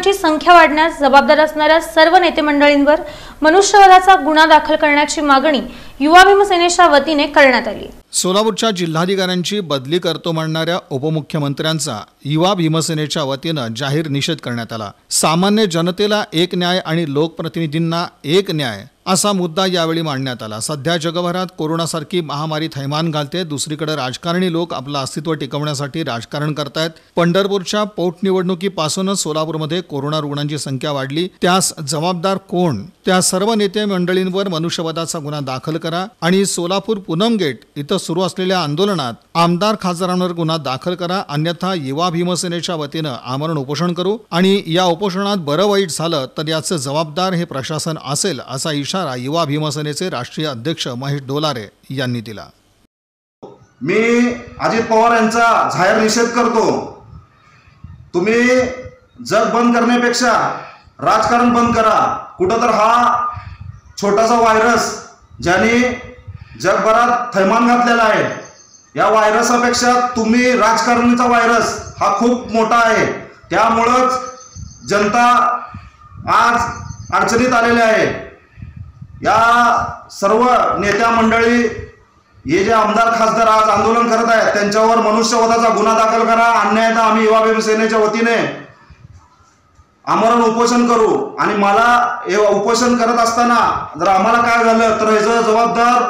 रुग्णांची संख्या वाढण्यास जबाबदार असणाऱ्या सर्व नेते मंडळींवर मनुष्यवधाचा गुन्हा दाखल करण्याची मागणी युवा भीमसेनेच्या वतीने करण्यात आली. सोलापूरच्या जिल्हाधिकाऱ्यांची बदली करतो म्हणणाऱ्या उपमुख्यमंत्र्यांचा युवा भीमसेनेच्या वतीनं जाहीर निषेध करण्यात आला. सामान्य जनतेला एक न्याय आणि लोकप्रतिनिधींना एक न्याय असा मुद्दा यावेळी मांडण्यात आला. सध्या जगभरात कोरोनासारखी महामारी थैमान घालते दुसरीकडे राजकारणी लोक आपलं अस्तित्व टिकवण्यासाठी राजकारण करतायत. पंढरपूरच्या पोटनिवडणुकीपासूनच सोलापूरमध्ये कोरोना रुग्णांची संख्या वाढली. त्यास जबाबदार कोण? त्या सर्व नेते मंडळींवर मनुष्यवधाचा गुन्हा दाखल कर करा आणि सोलापूर पूनम गेट इथं सुरू असलेल्या आंदोलनात आमदार खासदारांवर गुन्हा दाखल करा अन्यथा युवा भीमसेनेच्या वतीनं आमरण उपोषण करू आणि या उपोषणात बरं वाईट झालं तर याचं जबाबदार हे प्रशासन असेल असा इशारा युवा भीमसेनेचे राष्ट्रीय अध्यक्ष महेश डोलारे यांनी दिला. मी अजित पवार यांचा जाहीर निषेध करतो. तुम्ही जग बंद करण्यापेक्षा राजकारण बंद करा. कुठं तर हा छोटासा व्हायरस ज्याने जगभरात थैमान घातलेला आहे. या व्हायरसापेक्षा तुम्ही राजकारणीचा व्हायरस हा खूप मोठा आहे. त्यामुळंच जनता आज अडचणीत आलेली आहे. या सर्व नेत्या मंडळी हे जे आमदार खासदार आज आंदोलन करत आहेत त्यांच्यावर मनुष्यवधाचा गुन्हा दाखल करा. अन्यायता आम्ही युवा भीमसेनेच्या वतीने आमरण उपोषण करू आणि मला हे उपोषण करत असताना जर आम्हाला काय झालं तर ह्याचं जबाबदार